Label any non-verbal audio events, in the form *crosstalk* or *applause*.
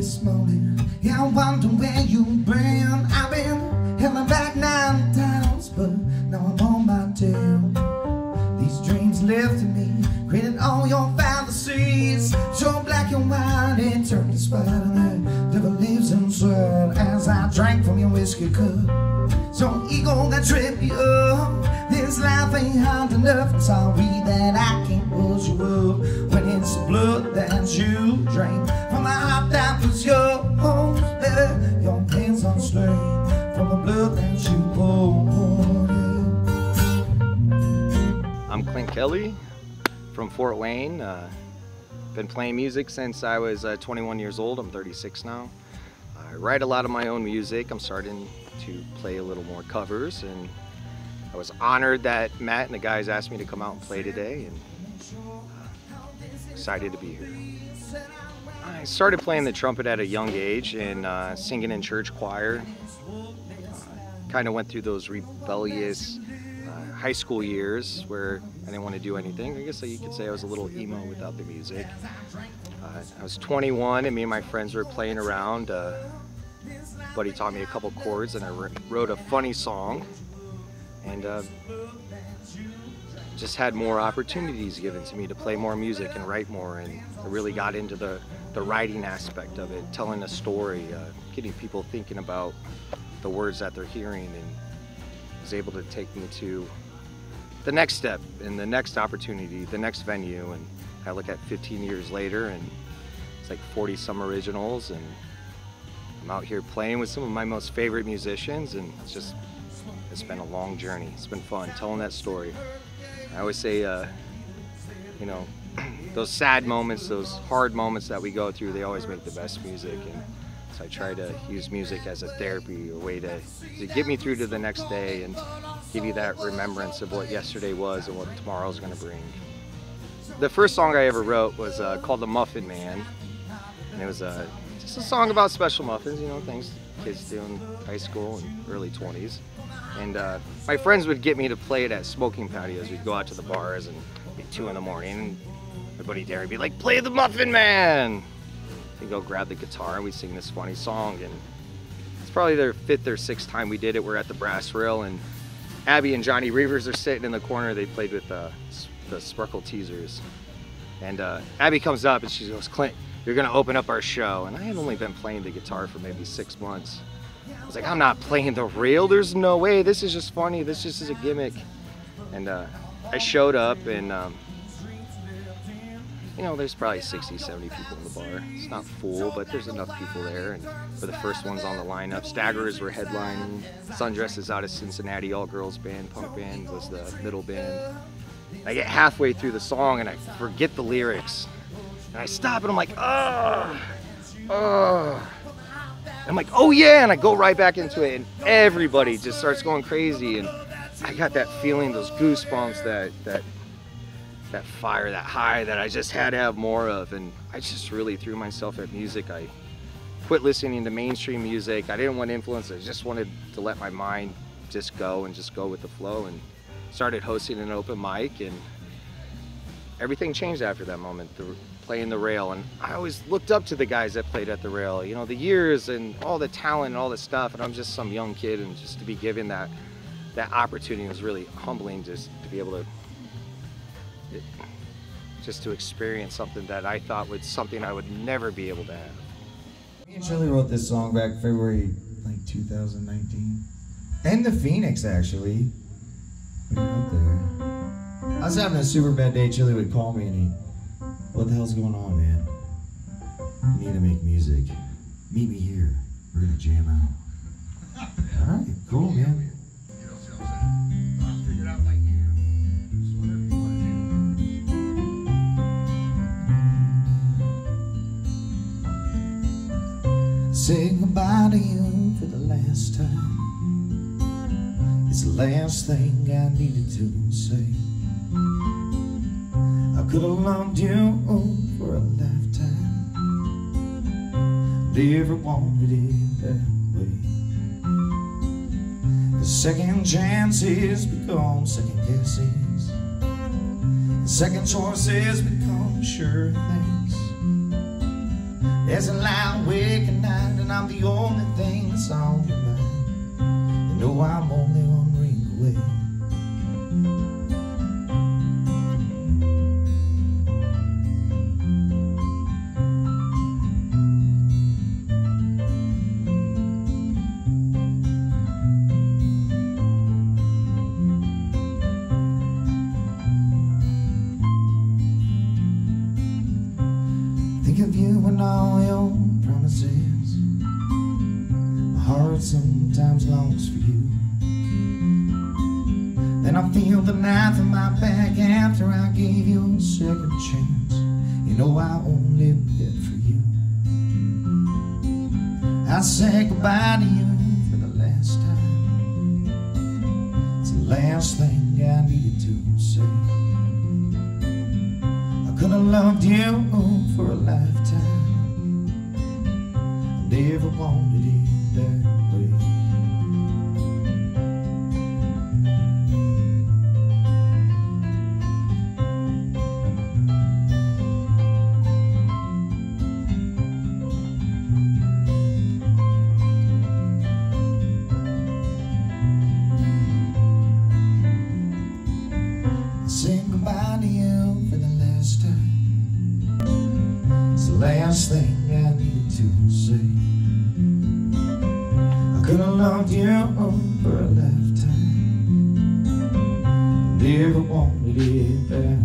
this morning. Yeah, I wonder where you've been. I've been held back nine times, but now I'm on my tail. These dreams left me, created all your fantasies. So black and white, it turned to spite. And devil lives inside as I drank from your whiskey cup. So ego that tripped you up. This life ain't hard enough. I'm sorry that I can't push you up when it's blood that you drain that was. Baby, your hands from the blood that you poured. I'm Clint Kelly from Fort Wayne. Uh, been playing music since I was uh, 21 years old. I'm 36 now. I write a lot of my own music. I'm starting to play a little more covers and I was honored that Matt and the guys asked me to come out and play today and uh, excited to be here. I started playing the trumpet at a young age and uh, singing in church choir. Uh, kind of went through those rebellious uh, high school years where I didn't want to do anything. I guess you could say I was a little emo without the music. Uh, I was 21 and me and my friends were playing around. Uh, buddy taught me a couple chords and I wrote a funny song and uh, just had more opportunities given to me to play more music and write more and I really got into the, the writing aspect of it, telling a story, uh, getting people thinking about the words that they're hearing and was able to take me to the next step and the next opportunity, the next venue and I look at 15 years later and it's like 40 some originals and I'm out here playing with some of my most favorite musicians and it's just it's been a long journey. It's been fun telling that story. I always say, uh, you know, *clears throat* those sad moments, those hard moments that we go through, they always make the best music. And so I try to use music as a therapy, a way to, to get me through to the next day and give you that remembrance of what yesterday was and what tomorrow's going to bring. The first song I ever wrote was uh, called The Muffin Man. And it was uh, just a song about special muffins, you know, things kids do in high school and early 20s. And uh, my friends would get me to play it at smoking patios. We'd go out to the bars and be two in the morning. My buddy Derry would be like, play the Muffin Man. We'd go grab the guitar and we'd sing this funny song. And it's probably their fifth or sixth time we did it. We're at the Brass Rail and Abby and Johnny Reavers are sitting in the corner. They played with uh, the Sparkle Teasers. And uh, Abby comes up and she goes, Clint, you're gonna open up our show. And I had only been playing the guitar for maybe six months. I was like, I'm not playing the real. There's no way. This is just funny. This just is a gimmick. And uh, I showed up and, um, you know, there's probably 60, 70 people in the bar. It's not full, but there's enough people there. And for the first ones on the lineup, Staggerers were headlining. Sundresses out of Cincinnati, all girls band, punk band was the middle band. I get halfway through the song and I forget the lyrics. And I stop and I'm like, oh, oh. I'm like, oh yeah, and I go right back into it, and everybody just starts going crazy, and I got that feeling, those goosebumps, that that that fire, that high that I just had to have more of, and I just really threw myself at music. I quit listening to mainstream music. I didn't want influence. I just wanted to let my mind just go and just go with the flow, and started hosting an open mic, and everything changed after that moment. The, playing the rail and I always looked up to the guys that played at the rail you know the years and all the talent and all the stuff and I'm just some young kid and just to be given that that opportunity was really humbling just to be able to just to experience something that I thought was something I would never be able to have. Me and Shirley wrote this song back February like 2019 and the Phoenix actually we out there I was having a super bad day Chili would call me and he what the hell's going on, man? You need to make music. Meet me here. We're gonna jam out. All right, cool, man. Say goodbye to you for the last time. It's the last thing I needed to say. Could have loved you for a lifetime Never wanted it that way The second chances become second guesses The second choices become sure things There's a loud awake at night, and I'm the only thing that's on your mind. You know I'm only one ring away. Heart sometimes longs for you. Then I feel the knife in my back after I gave you a second chance. You know I only did for you. I said goodbye to you for the last time. It's the last thing I needed to say. I could have loved you for a lifetime. I never wanted it last thing I needed to say. I could have loved you for a lifetime. Never wanted it that